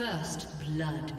First blood.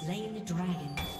Slain the dragon.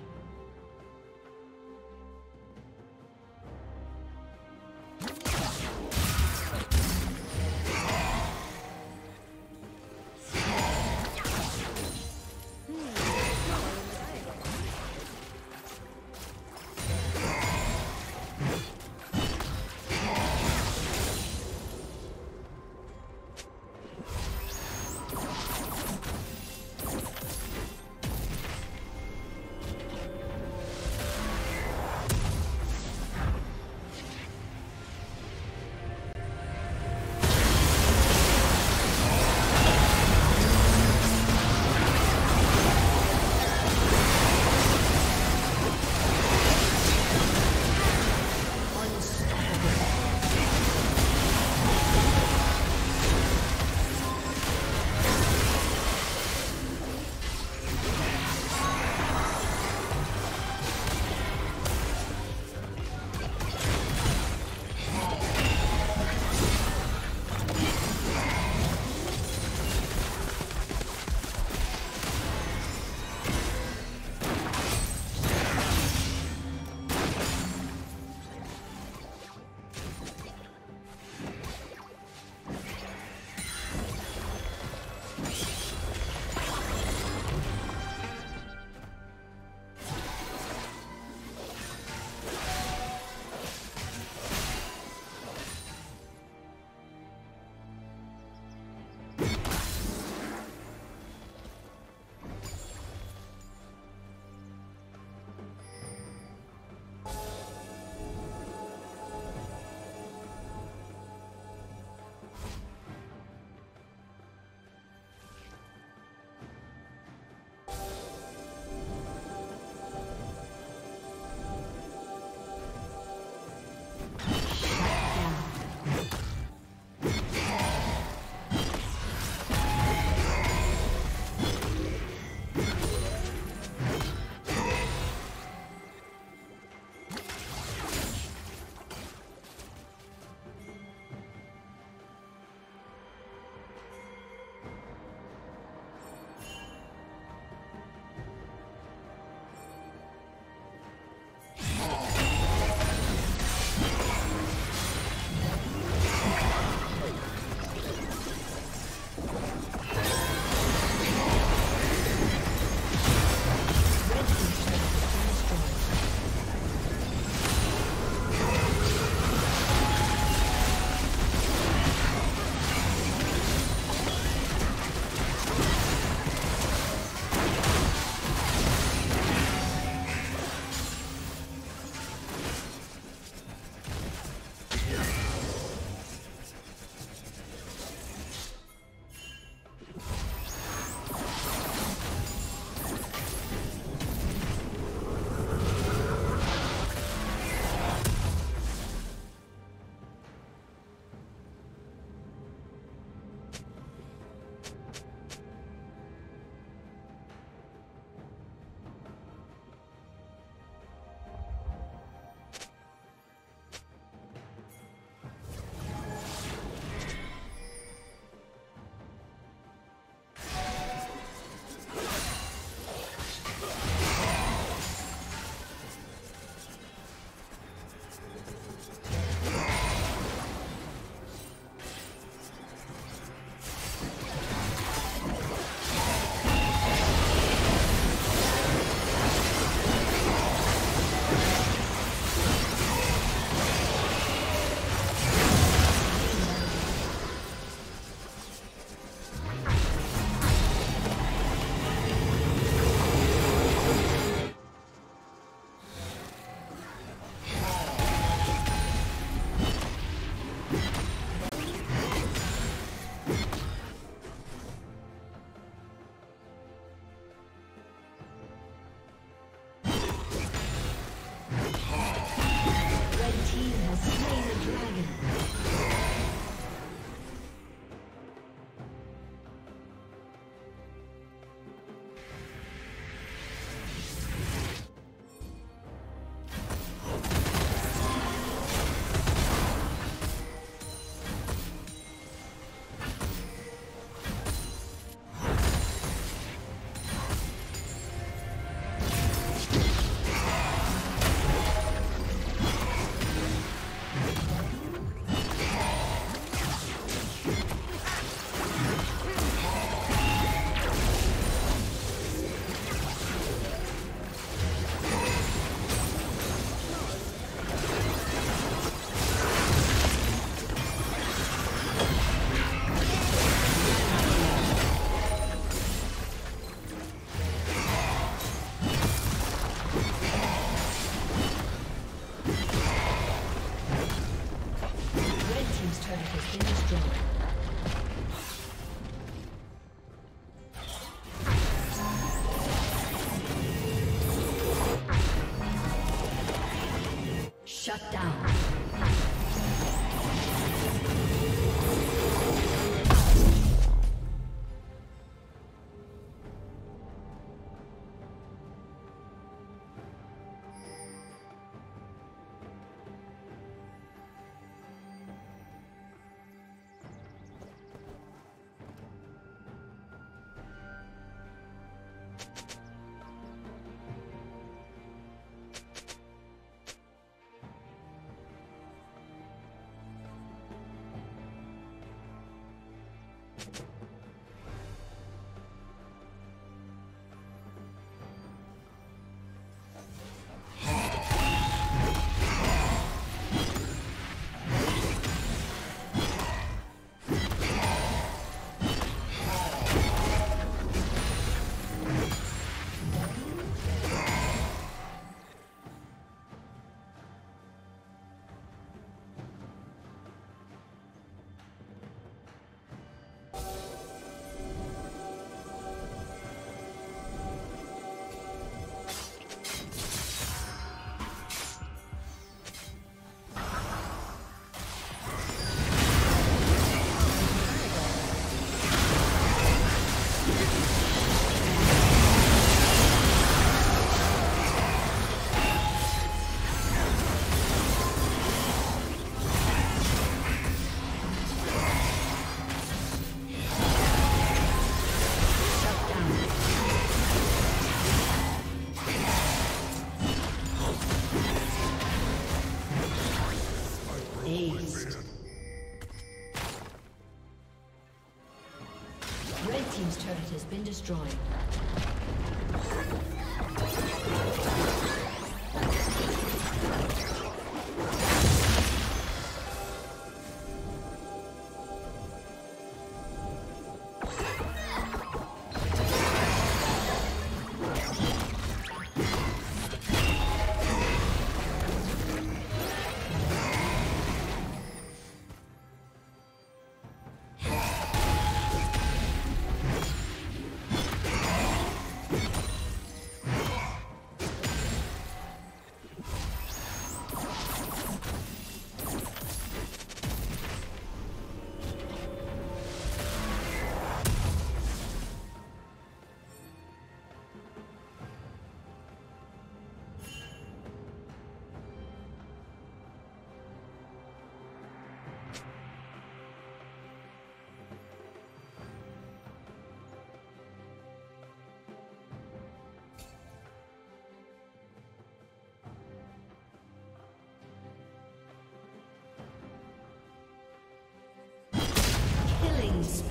Destroyed.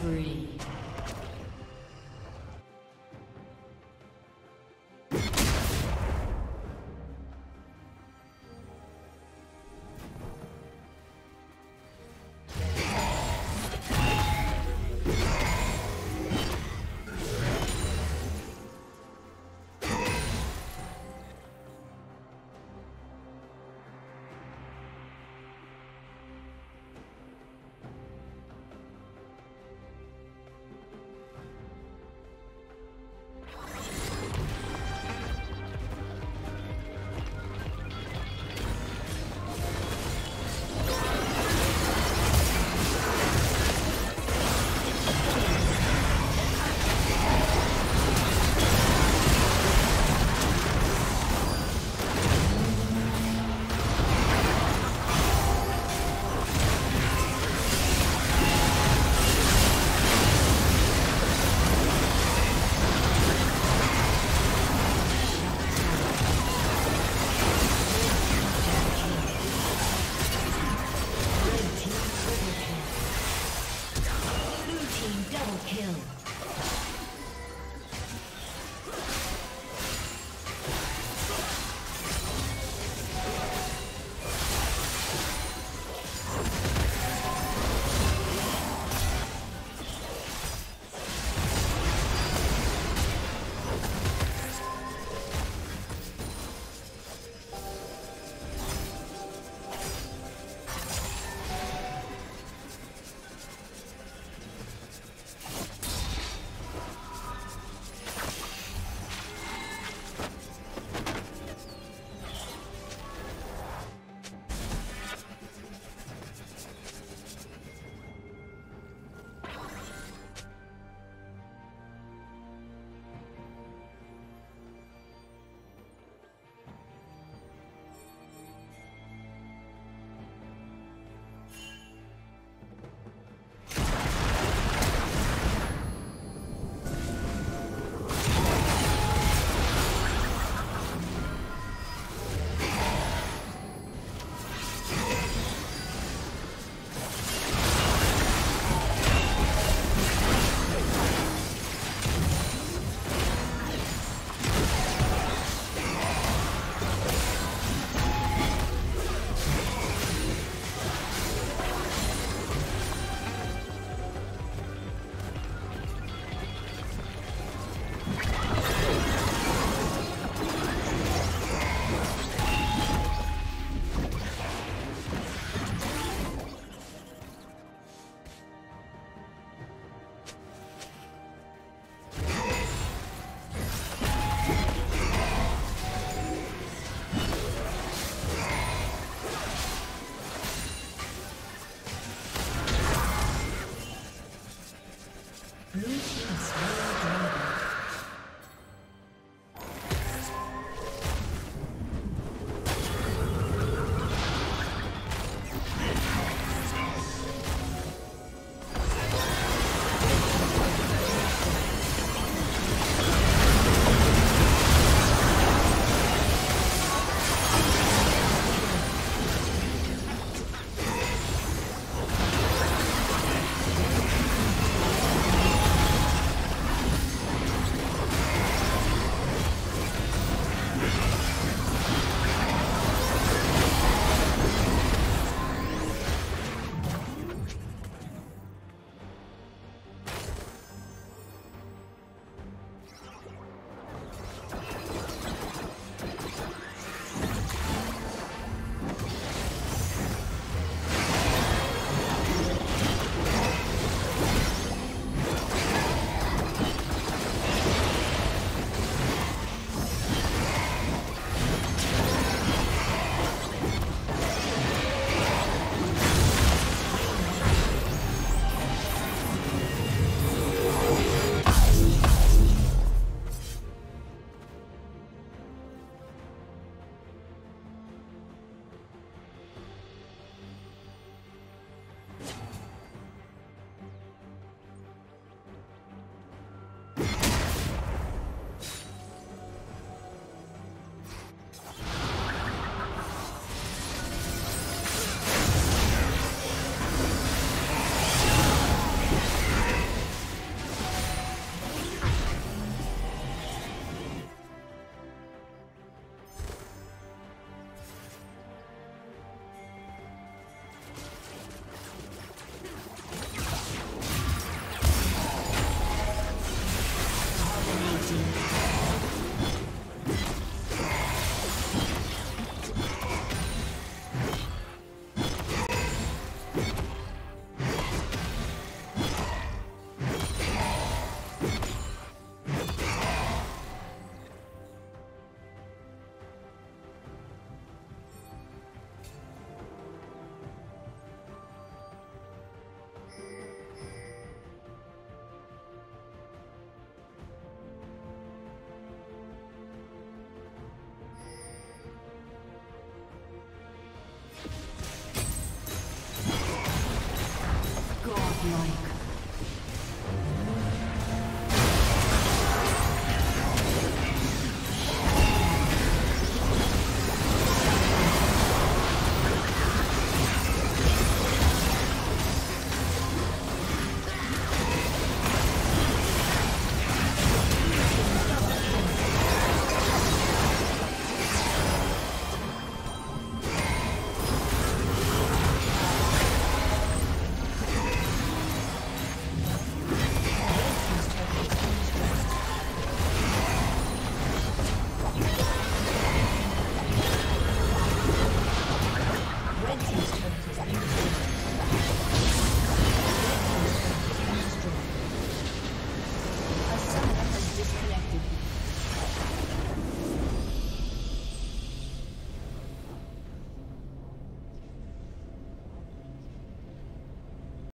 Spree. Blue